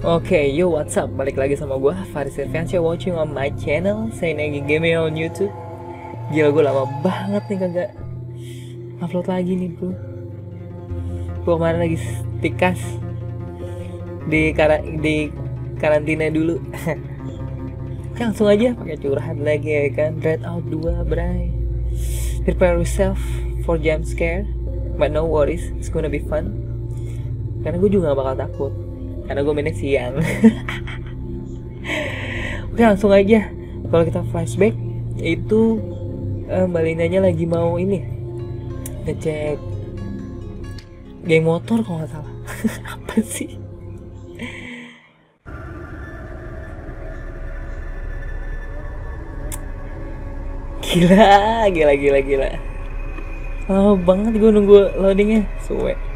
Oke, yo what's up? Balik lagi sama gue, Faris Irfansyah watching on my channel. Saya lagi game on Youtube. Gila gue lama banget nih kagak upload lagi nih bro. Gue kemarin lagi tikas Di, kara di karantina dulu. Langsung aja pakai curhat lagi ya kan? Dread Out 2 bray. Prepare yourself for jump scare But no worries, it's gonna be fun. Karena gue juga gak bakal takut karena gue mainnya siang. Oke langsung aja. Kalau kita flashback itu uh, mbak Lindanya lagi mau ini ngecek game motor kalau nggak salah. Apa sih? Gila gila gila gila. Lama banget gue nunggu loadingnya. Suwe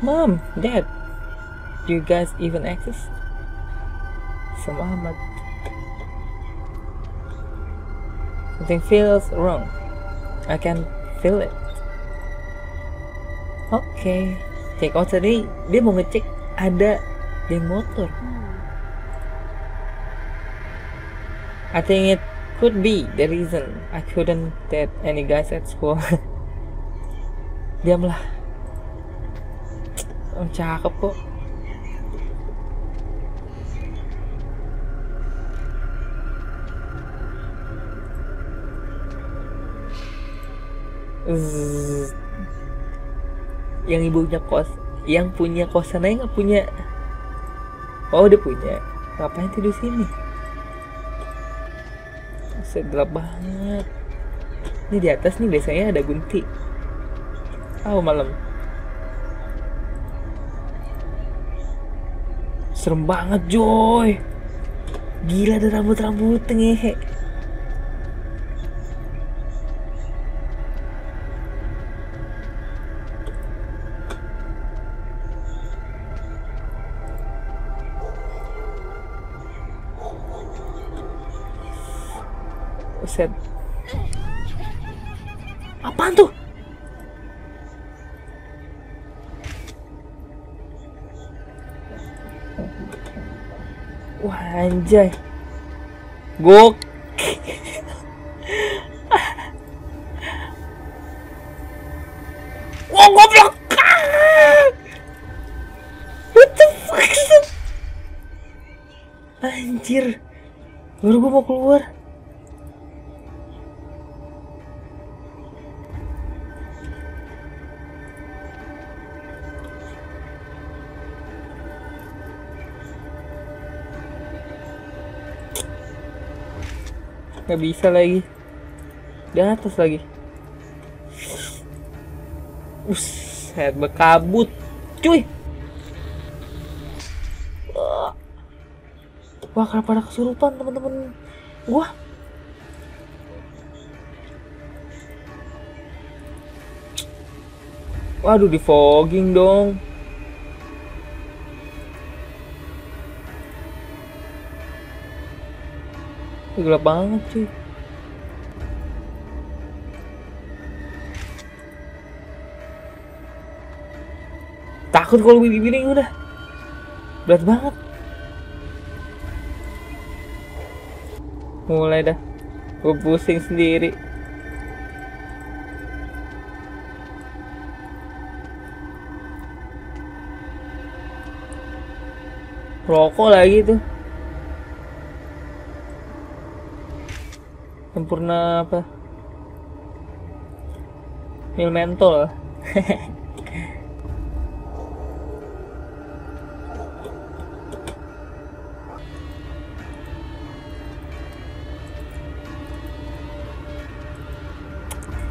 Mom, Dad, do you guys even exist? Selamat. Something feels wrong. I can feel it. Okay. check out tadi dia mau ngecek ada di motor. I think it could be the reason I couldn't get any guys at school. Diamlah. Oh, cakep kok. Yang ibunya kos, yang punya kosan aja nggak punya. Oh, udah punya. Ngapain tidur sini? Segelap banget. Ini di atas nih biasanya ada gunti. Oh, malam. Serem banget Joy. Gila ada rambut-rambut ngehe anjay. Gok. Wah goblok. What the fuck? Anjir. Baru gue mau keluar nggak bisa lagi. Di atas lagi. Uset berkabut cuy. Wah kenapa ada kesurupan teman-teman? Gua? Waduh di fogging dong gelap banget cuy. Takut kalau bibi udah. Berat banget. Mulai dah. Gue pusing sendiri. Rokok lagi tuh sempurna apa? Mil mentol.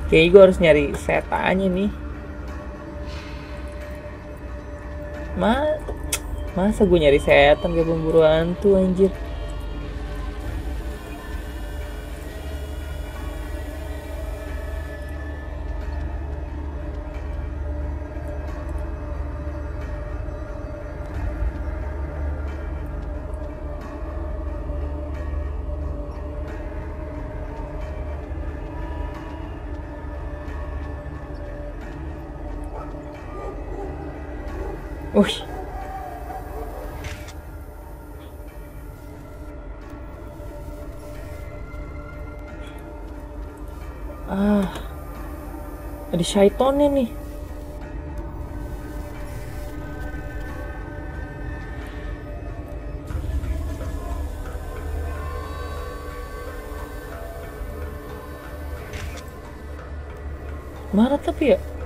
Kayaknya gue harus nyari setannya nih. Ma Masa gue nyari setan kayak pemburu hantu anjir Wih. Ah. Ada syaitonnya nih. Mana tapi ya?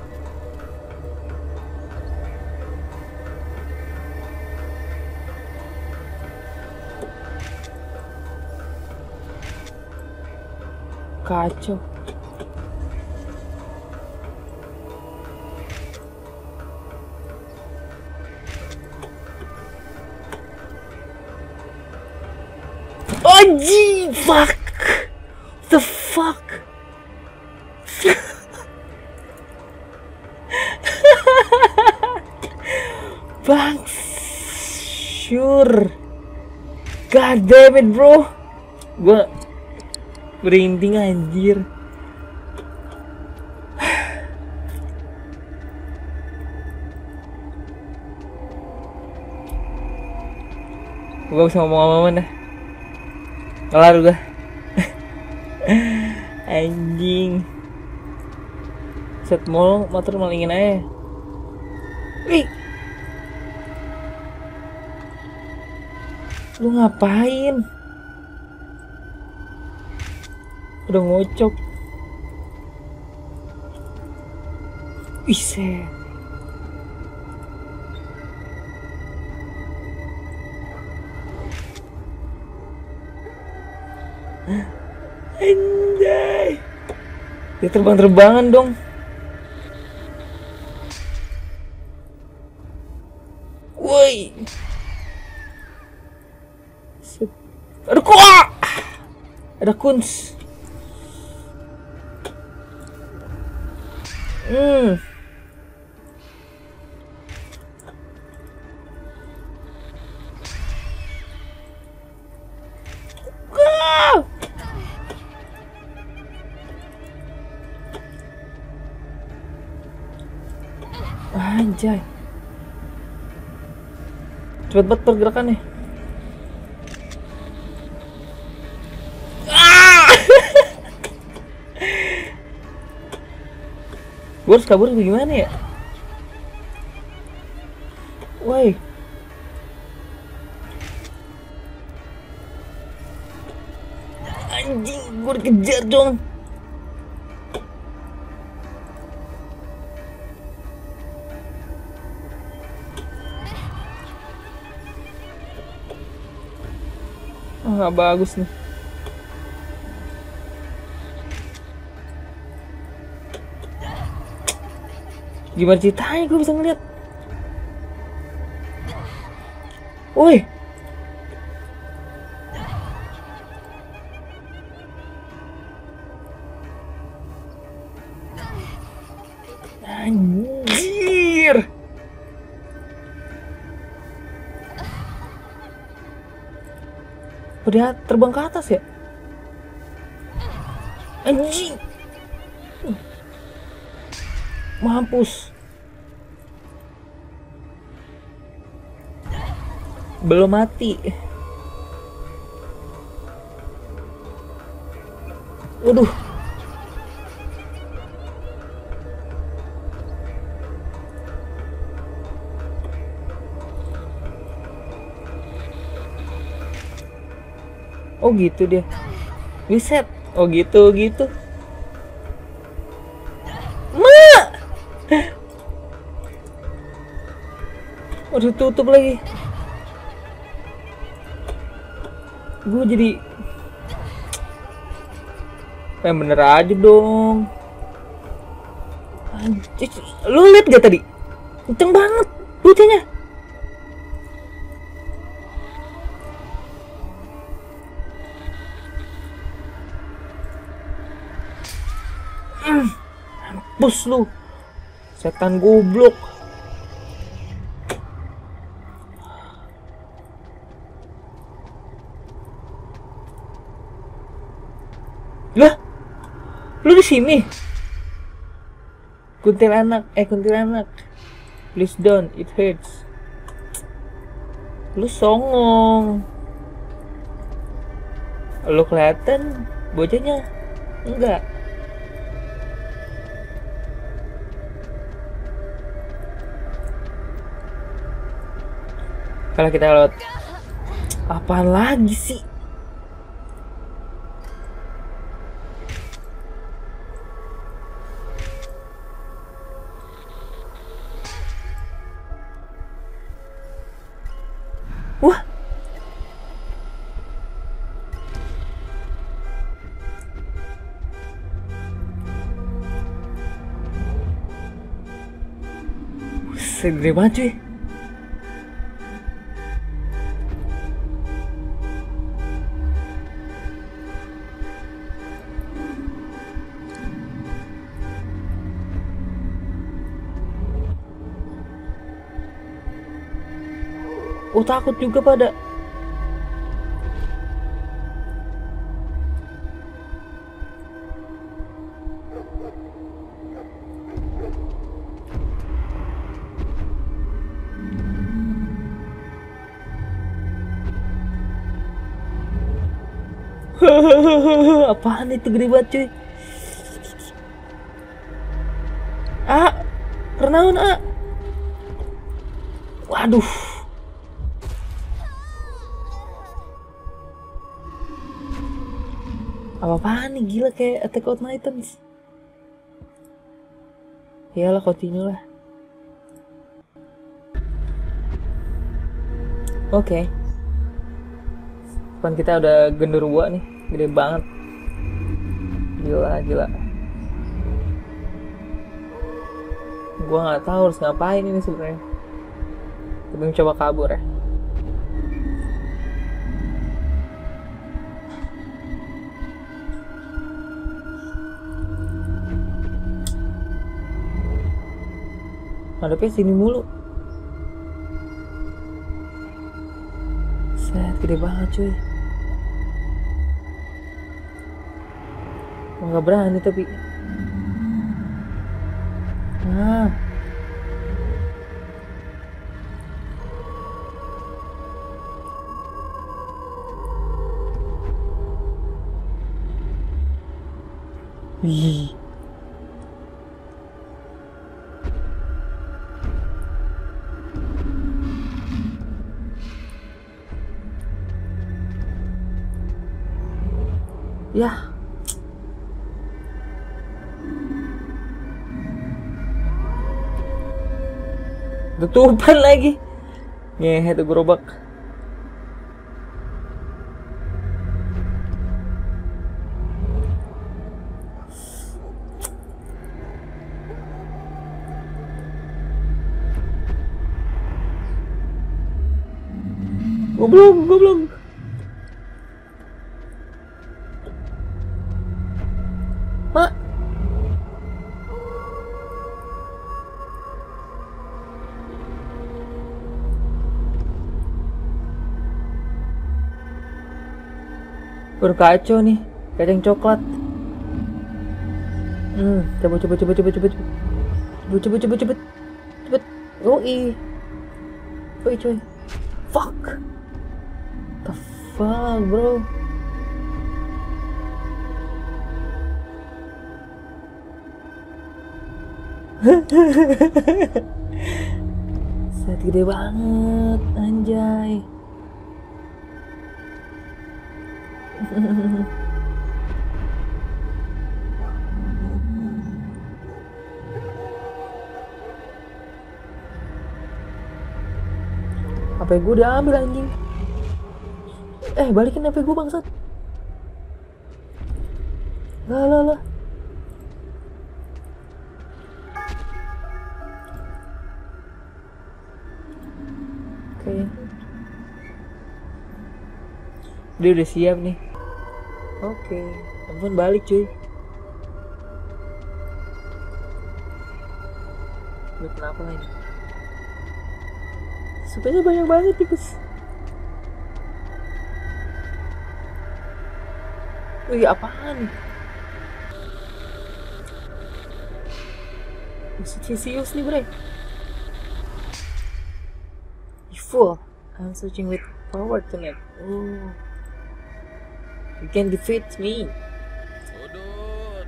Kacau. Oh, gee, fuck. The fuck. Bang, sure. God damn it, bro. Gua merinding anjir. Gua bisa ngomong apa dah. Kelar gua. Anjing. Set mall motor malingin aja. Wih. Lu ngapain? Udah ngocok. Ise. Anjay. Dia terbang-terbangan dong. Woi. Aduh kok. Ada kuns. Hmm. Ah! Anjay. Cepet banget pergerakannya. Gue harus kabur gimana ya? Woi. Anjing, gue dikejar dong. Nggak bagus nih. Gimana ceritanya gue bisa ngeliat? Woi. Anjir. Udah terbang ke atas ya? Anjing. Mampus. Belum mati. Waduh. Oh gitu dia. Wiset. Oh gitu gitu. Ma. Waduh tutup lagi. Gue jadi Pengen bener aja dong. Lu liat gak tadi? Kenceng banget putihnya. Mampus lu. Setan goblok. Lah? Lu di sini? Kuntilanak, eh kuntilanak. Please don't, it hurts. lu songong lu kelihatan bocahnya enggak kalau kita lewat apaan lagi sih Segede banget cuy. Oh takut juga pada. Apaan itu gede banget cuy? Ah Renaun ah Waduh. Apa-apaan nih? Gila kayak Attack on Titans. Iyalah continue lah. Oke. Depan kita udah genderuwo nih. Gede banget Gila gila Gua nggak tahu harus ngapain ini sebenarnya Tapi coba kabur ya Hadapnya sini mulu. Set, gede banget cuy. Nggak berani tapi. Nah. Ih. Tutupan lagi. Ngehe tuh gerobak. Berkacau nih, kacang coklat. Hmm, coba coba coba coba coba coba. Coba coba coba coba. I. Oi, coy. Fuck. The fuck, bro? Set gede banget, anjay. HP gue diambil anjing. Eh, balikin HP gue bangsat. Lah lah lah. Oke. Dia udah siap nih. Oke, telepon balik cuy. Lu kenapa lagi? Sukanya banyak banget guys. Wih, apaan? Vicious nih bre. You fool. I'm searching with power tonight. Oh. You can defeat me. Udud.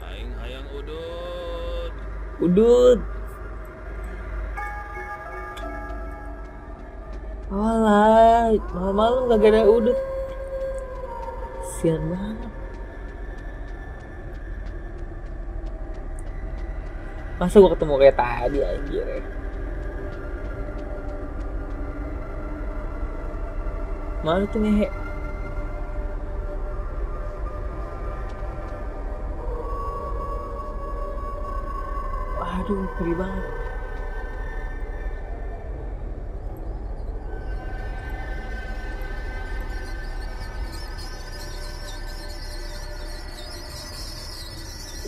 Aing hayang udud. Udut. Alah, malam-malam gak ada udut. Sian banget. Masa gua ketemu kayak tadi anjir ya. Mana tuh ngehe? Aduh, ngeri banget.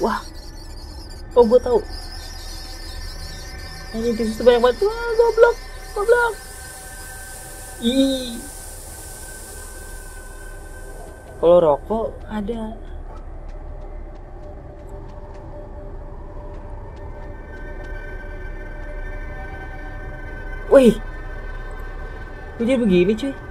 Wah, oh gue tahu. Hanya di situ banyak banget. Wah, goblok, goblok. Ih. Kalau rokok ada. Wih, jadi begini cuy?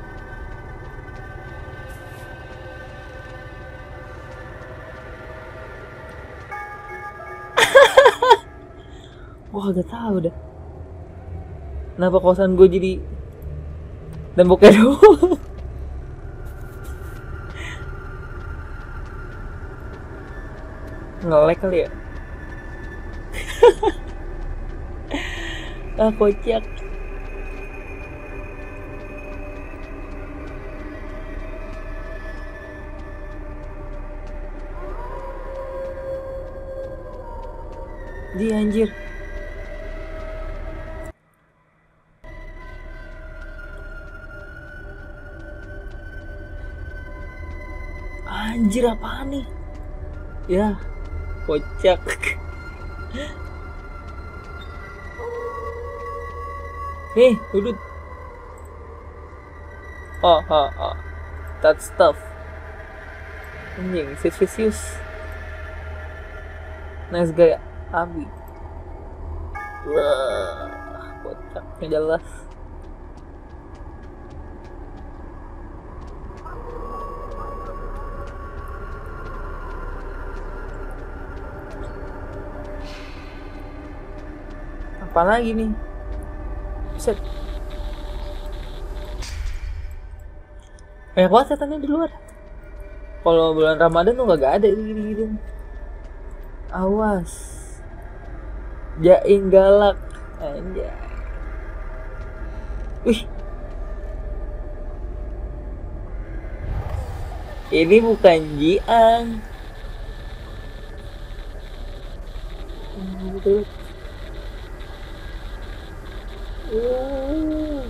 Wah gak tahu dah. Kenapa kosan gue jadi temboknya doang? Ngelek kali ya? ah kocak. Di anjir. Anjir apaan nih? Ya, kocak. Nih, udut. Oh, oh, oh. That stuff. Anjing, Sisyphus. Nice guy, Abi. Wah, kocak, nggak jelas. Apa lagi nih? Set. Banyak banget setannya di luar. Kalau bulan Ramadan tuh gak ada gini-gini. Awas. Jaing galak. Anjay. Wih. Ini bukan Jiang. Betul. Oh.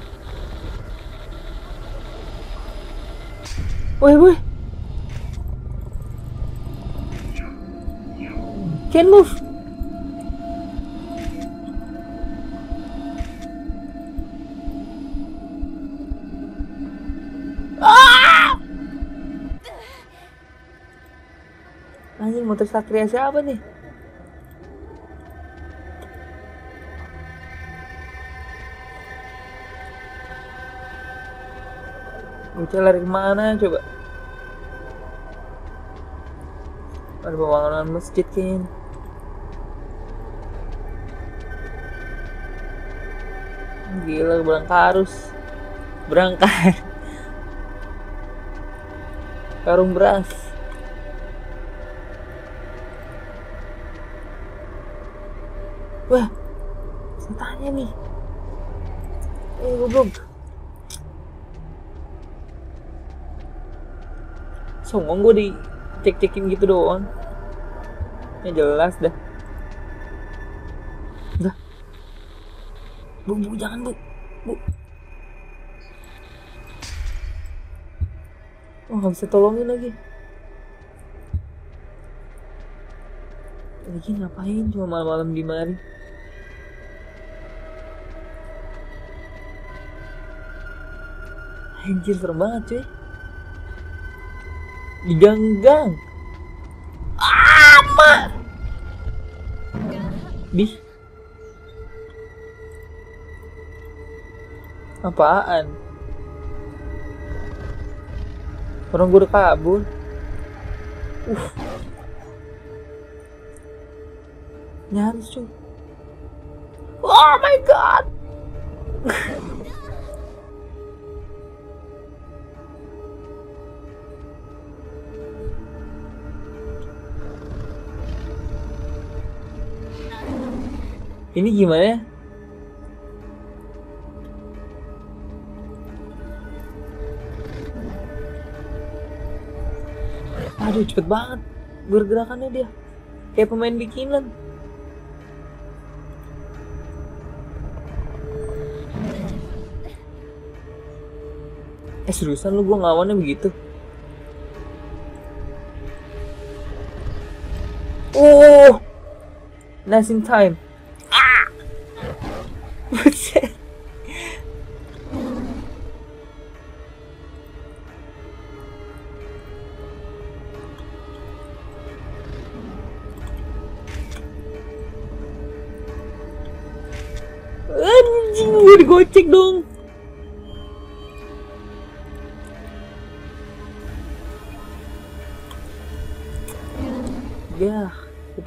Woi, woi. Can move. Ah! Anjing motor Satria siapa nih? Bocah lari ke mana coba? Ada bangunan masjid kayaknya. Gila berangkat arus Berangkat Karung beras Wah Saya tanya nih Eh goblok Songong gue di cek-cekin gitu doang. Ya jelas dah. Udah Bu, bu, jangan bu. Bu. Oh gak bisa tolongin lagi. Lagi ngapain? Cuma malam-malam di mari. Anjir serem banget cuy di gang-gang amat di Apaan? Orang gue kabur. Uh. Nyaris cuy. Oh my god. Ini gimana? Ya? Aduh cepet banget bergerakannya dia. Kayak pemain bikinan. Eh seriusan lu gue ngelawannya begitu? Oh. Nice in time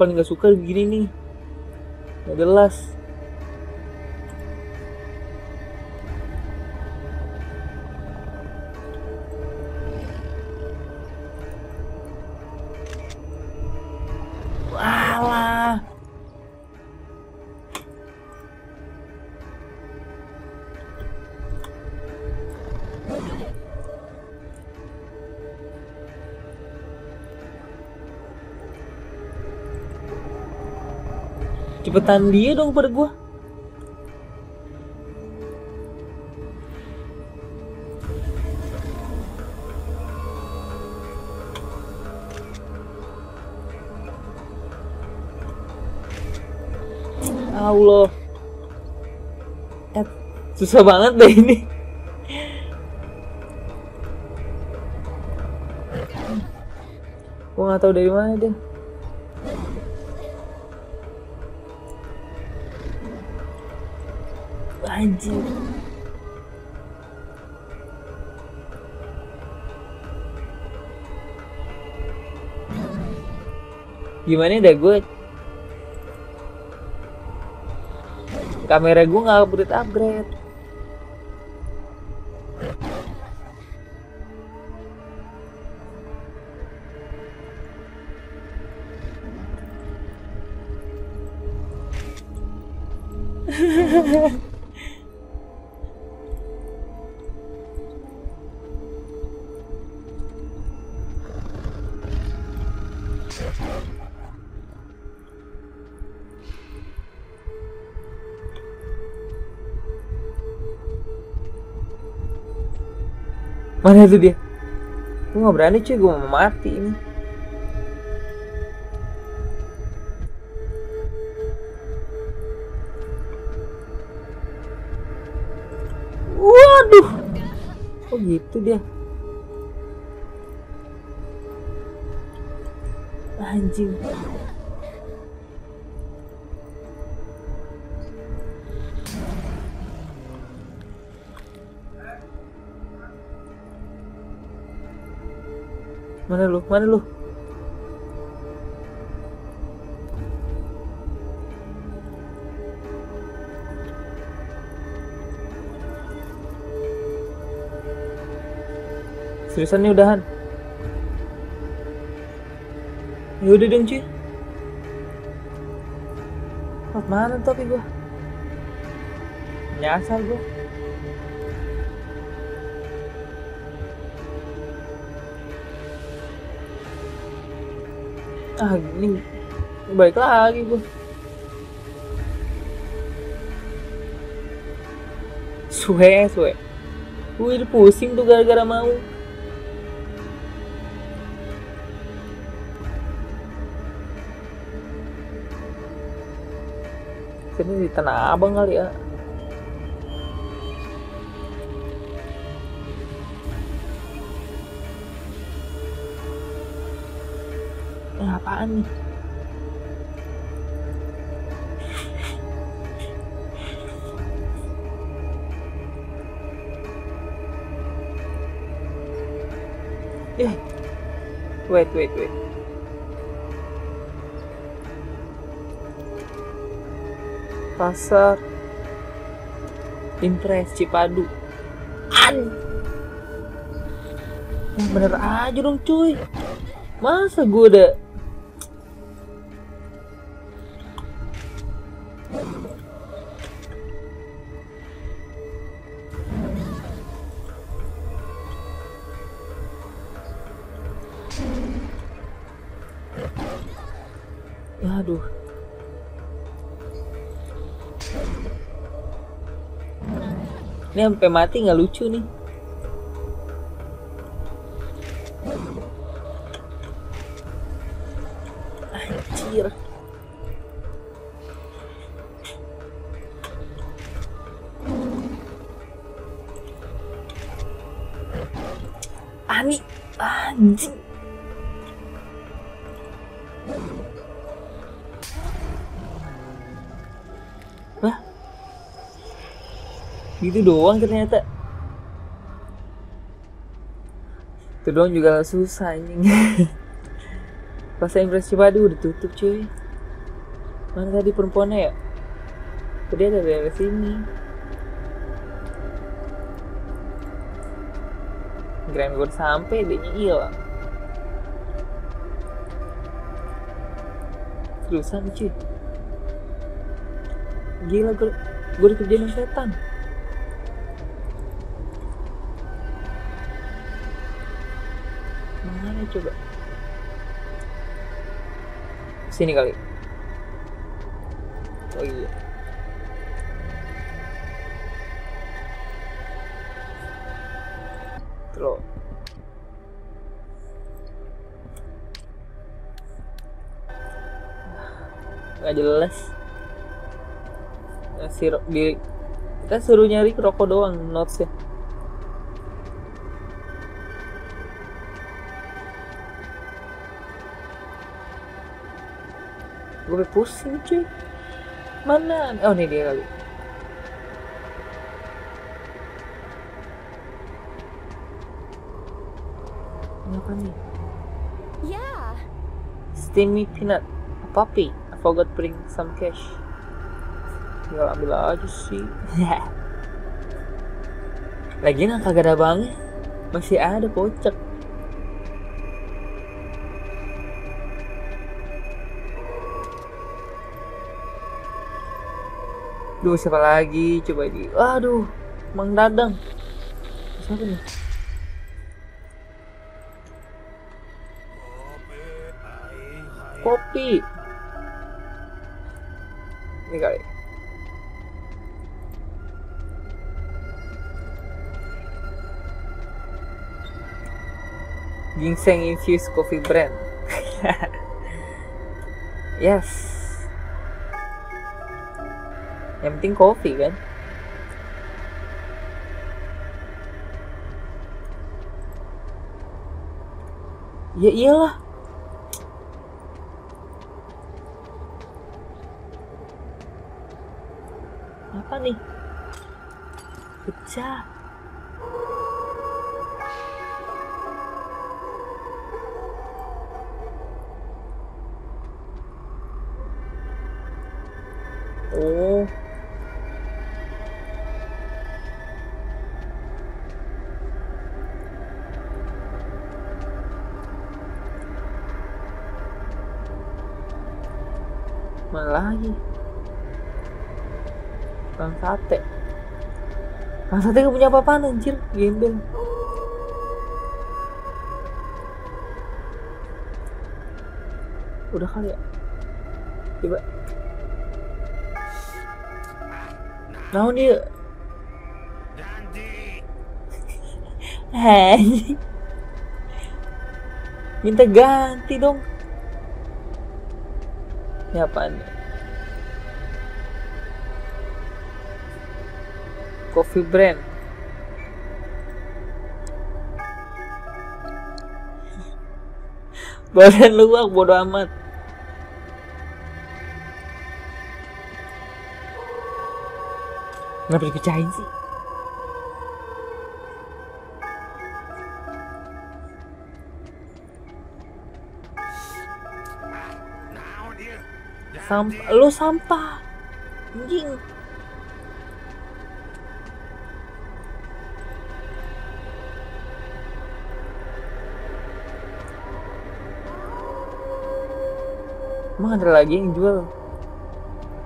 paling gak suka begini nih. Gak jelas Cepetan dia dong pada gua. Allah. Eh, susah banget deh ini. Gua nggak tahu dari mana dia. Anjir. Gimana dah gue Kamera gue gak upgrade upgrade Mana itu dia? Gue gak berani cuy, gue mau mati ini. Waduh. Oh gitu dia? Anjing Mana lu? Mana lu? Seriusan nih udahan? Ya udah dong cuy. Mana tapi gua? Nyasar gua. Ah ini balik lagi gue suwe suwe gue udah pusing tuh gara-gara mau. Sini di tanah abang kali ya apaan nih Eh, wait, wait, wait. Pasar Impres Cipadu. An. Bener aja dong cuy. Masa gue udah Ini sampai mati nggak lucu nih. Anjir. Ani anjing. Gitu doang ternyata. Itu doang juga susah anjing. Pasar Impres Cipadu udah tutup cuy. Mana tadi perempuannya ya? Tadi ada dari sini. Grand gue sampai dia hilang. Terusan cuy. Gila gue gue dikerjain setan. Coba? Sini kali. Oh iya. Terus. Nggak jelas. Nah, si kita suruh nyari rokok doang notesnya. Gue pusing cuy. Mana? Oh ini dia kali. Ini apa nih? Yeah. Steamy peanut, a puppy. I forgot bring some cash. Tinggal ambil aja sih. Lagian yang kagak ada bangnya masih ada kocak. Duh siapa lagi? Coba di Waduh Mang Dadang. Siapa nih? Kopi. Ini kali. Ginseng infused coffee brand. Yes Yang penting kopi kan Ya iyalah Mana lagi? Bang sate. Bang sate gak punya apa-apaan anjir, gembel. Udah kali ya? Coba. Nah dia. Hei. Minta ganti dong. Ini apaan? Coffee brand. Badan luak bodo amat. Kenapa dipecahin sih? Sampah, lo sampah. Anjing. Emang ada lagi yang jual?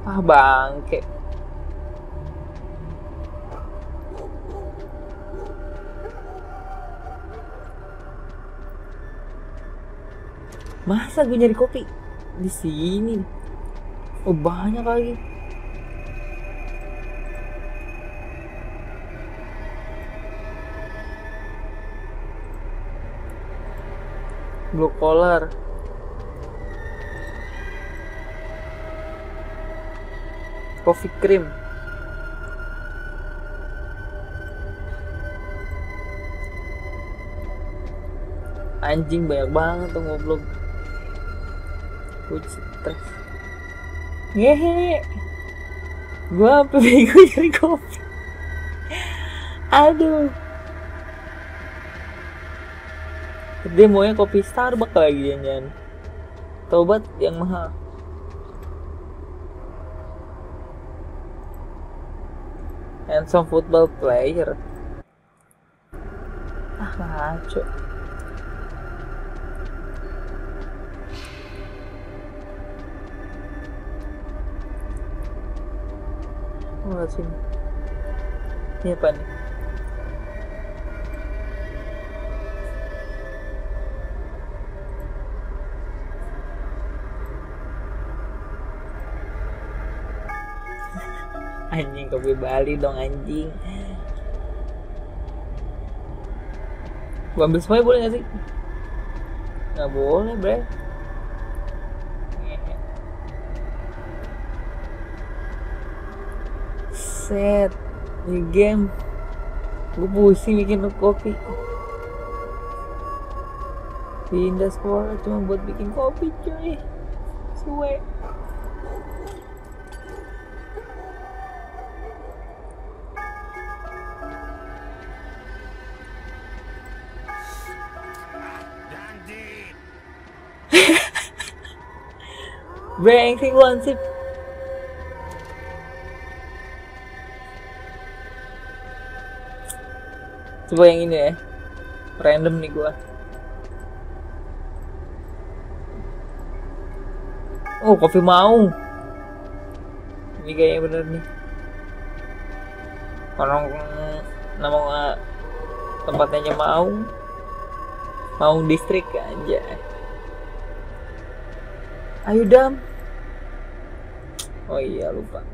Ah bangke. Masa gue nyari kopi di sini? Oh banyak lagi. Blue collar. Coffee cream. Anjing banyak banget tuh ngoblok. Gue stres. Ngehe. Gua apa bego nyari kopi. Aduh. Dia maunya kopi Starbucks lagi Nyan. Tobat yang mahal. Handsome football player. Ah ngaco. Sini. Ini apa nih? anjing kopi Bali dong anjing gua ambil semuanya boleh gak sih nggak boleh bre set new game. Gue pusing bikin kopi. Pindah sekolah cuma buat bikin kopi cuy. Suwe. Brengsek lu Coba yang ini ya. Random nih gua. Oh kopi mau. Ini kayaknya bener nih. Orang nama uh, tempatnya mau. Mau distrik aja. Ayo dam. Oh iya lupa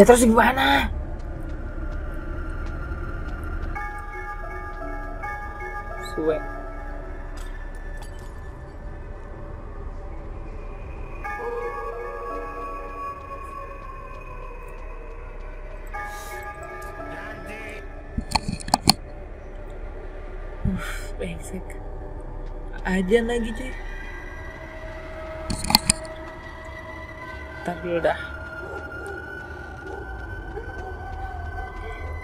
Ya terus gimana? Suwe. Uff, brengsek. Ajan lagi cuy. Ntar dulu dah.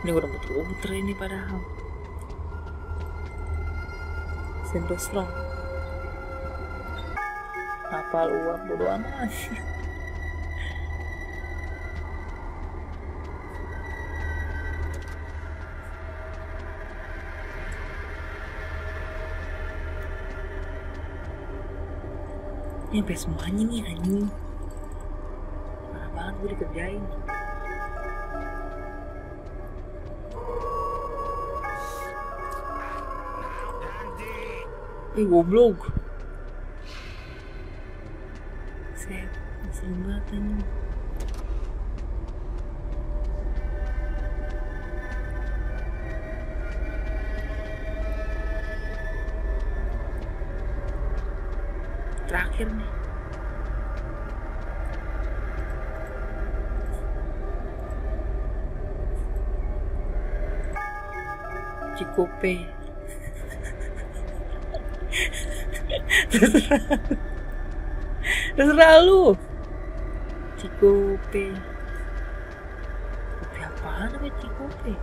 Ini udah muter-muter ini padahal. Sendo strong. Apal uap bodo amat. Sampai semuanya nih anjing. Parah banget gue dikerjain. Eh goblok Set Ngeselin banget anjing Terakhir nih Cikope terserah terserah lu. Cikupi, cikupi apaan namanya cikupi?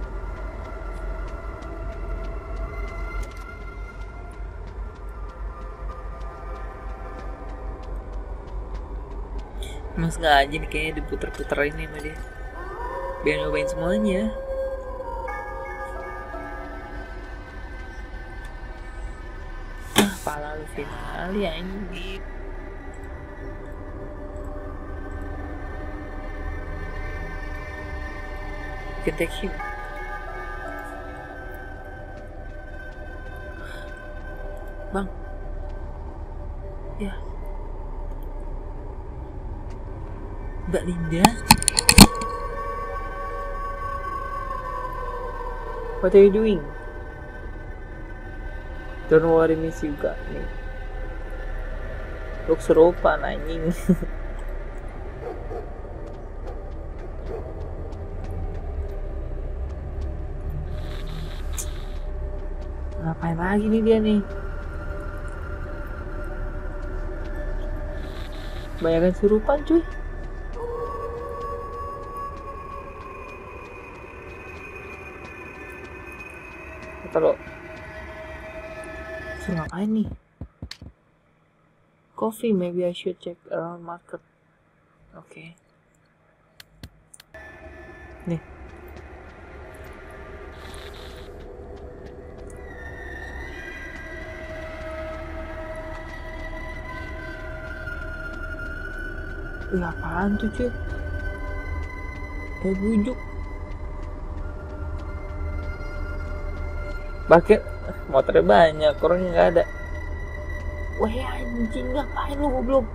Mas nggak aja nih kayaknya diputer-puter ini sama dia. Biar nyobain semuanya. Finali ya ini You can Bang. Ya. Mbak Linda. What are you doing? Don't worry miss you got me Look serupa anjing. Ngapain lagi nih dia nih? Bayangan serupan cuy. Kalau Suruh ngapain nih? Coffee, maybe I should check around market. Oke. Okay. Nih. Ih, apaan tuh cuy? Eh, bujuk. Pakai motornya banyak, orangnya nggak ada. Wah anjing ngapain lu goblok?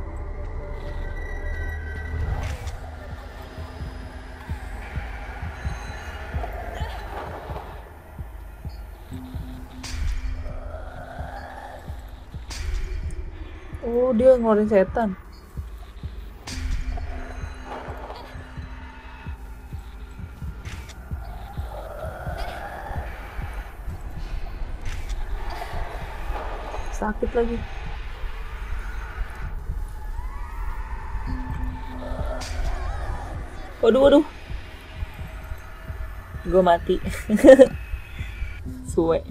Oh dia ngeluarin setan. sakit lagi waduh waduh gue mati suwe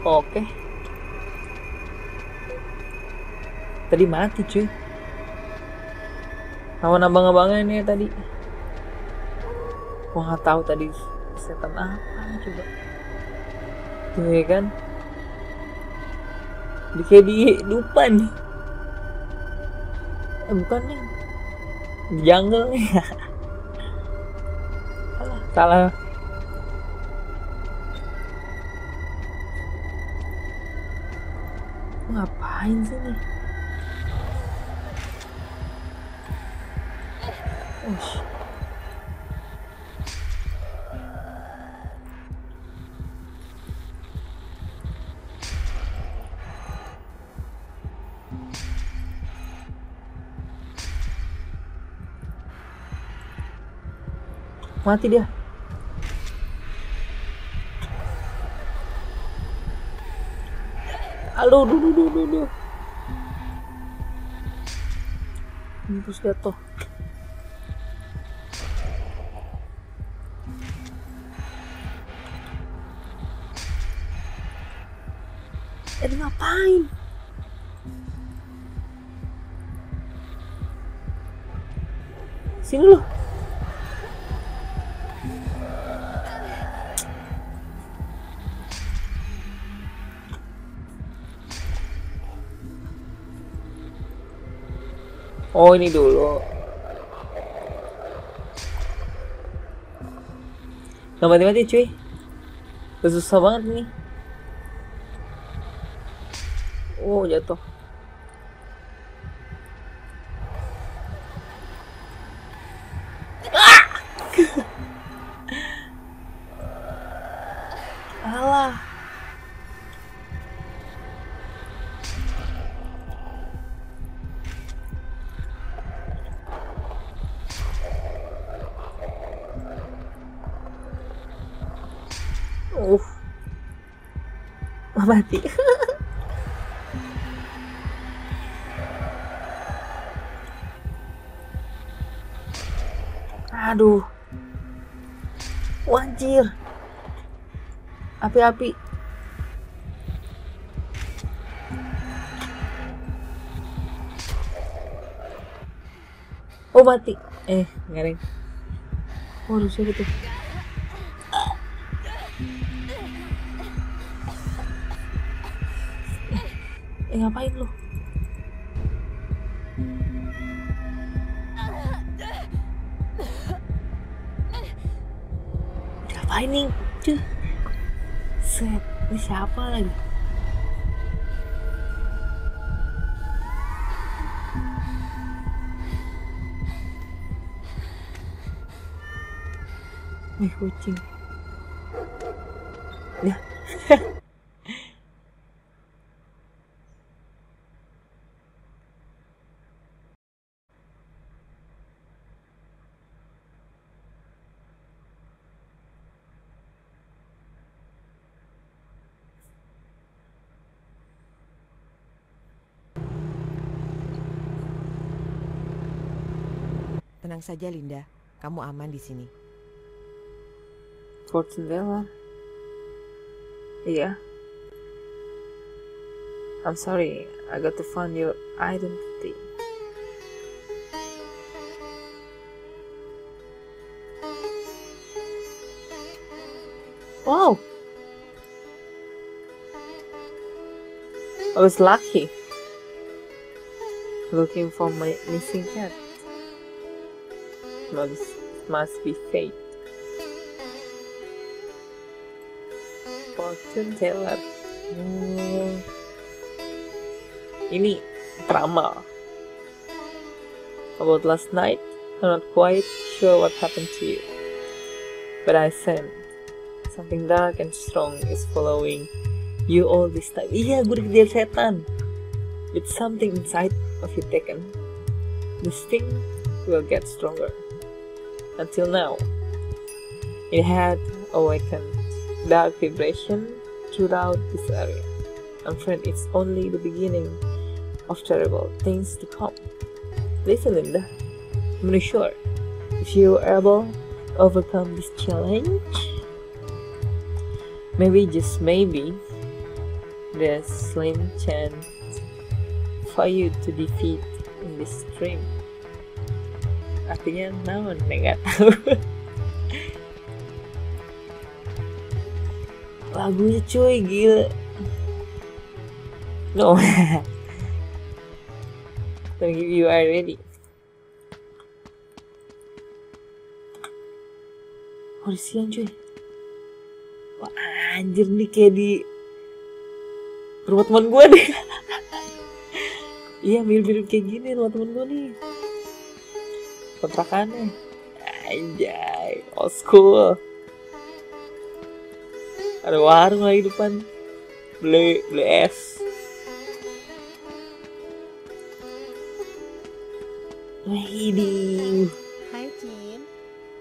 Oke. Tadi mati cuy. Lawan abang-abangnya ini tadi. Gua nggak tahu tadi setan apa coba. Tuh ya kan. Di kayak di lupa nih. Eh bukan nih. Di jungle nih. salah, salah. Ngapain sih nih? Ush. Mati dia. Halo, duh, duh, duh, duh. Terus jatuh. Eh ngapain? Sini lu. Oh ini dulu. Gak mati-mati cuy. Susah banget nih. Oh jatuh. Mati. Aduh. Wajir. Api-api. Oh mati. Eh, garing. Waduh, siapa tuh? Eh, ngapain lu? Ngapain nih? Cuh. Set, ini siapa lagi? Nih kucing. Ya. Tenang saja Linda, kamu aman di sini. Fortune Teller. Iya. I'm sorry, I got to find your identity. Wow. I was lucky. Looking for my missing cat. Must, must be fate. Fortune teller. Hmm. Ini drama. About last night, I'm not quite sure what happened to you. But I sense something dark and strong is following you all this time. Iya, gue dikejar setan. With something inside of you taken. This thing will get stronger. Until now, it had awakened dark vibration throughout this area. I'm afraid it's only the beginning of terrible things to come. Listen, Linda, I'm not sure if you are able to overcome this challenge. Maybe, just maybe, there's slim chance for you to defeat in this dream. Artinya naon? Nggak tahu. lagunya cuy gila. No Don't give you are ready. Oh siang cuy. Wah anjir nih kayak di Rumah teman gue deh Iya mirip-mirip kayak gini rumah temen gue nih Kontrakannya Anjay Old school. Ada warung lagi depan. Beli beli es. Wih, Hai Cin,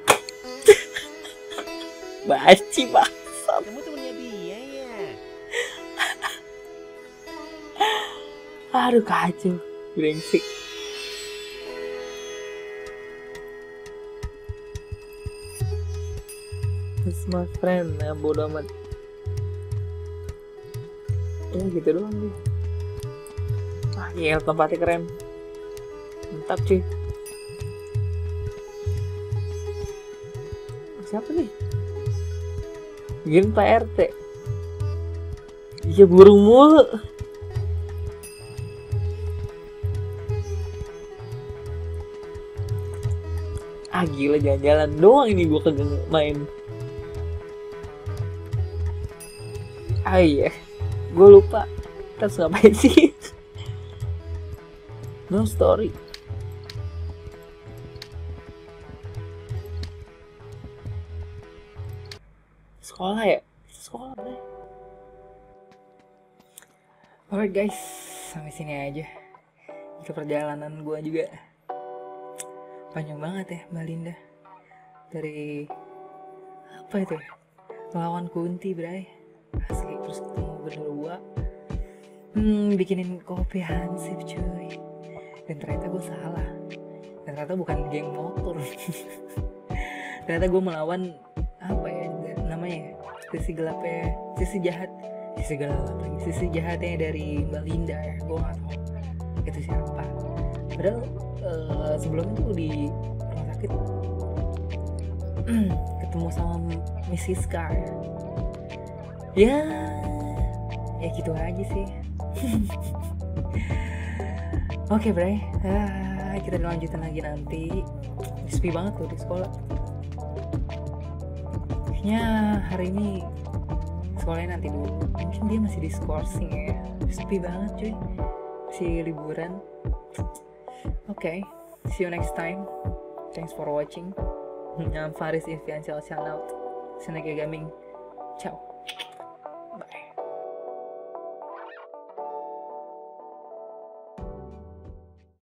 baci bangsat. kamu temennya dia ya? Aduh kacau, brengsek. My friend, ya bodo amat. Ya gitu doang deh. Wah gila tempatnya keren. Mantap cuy. Siapa nih? Gini Pak RT. Iya burung mulu. Ah gila jalan-jalan doang ini gue kagak main. Ah iya, gue lupa. Terus ngapain sih? no story. Sekolah ya? Sekolah deh. Alright guys, sampai sini aja. Itu perjalanan gue juga panjang banget ya Mbak Linda dari apa itu ya? lawan kunti bray asli terus ketemu berdua. Hmm bikinin kopi hansip cuy. Dan ternyata gue salah. Dan ternyata bukan geng motor. Ternyata gue melawan apa ya namanya ya, sisi gelapnya sisi jahat. Sisi gelap sisi jahatnya dari Mbak Linda ya. Gue nggak tahu itu siapa. Padahal eh, sebelumnya tuh di rumah sakit. Ketemu sama Mrs. Carr ya ya gitu aja sih. Oke Bray. Ah, kita lanjutin lagi nanti. Sepi banget tuh di sekolah. Kayaknya hari ini sekolahnya nanti dulu. Mungkin dia masih di scoring ya. Sepi banget cuy. Masih liburan. Oke see you next time. Thanks for watching. I'm Faris Infiansyal Channel Senega Gaming. Ciao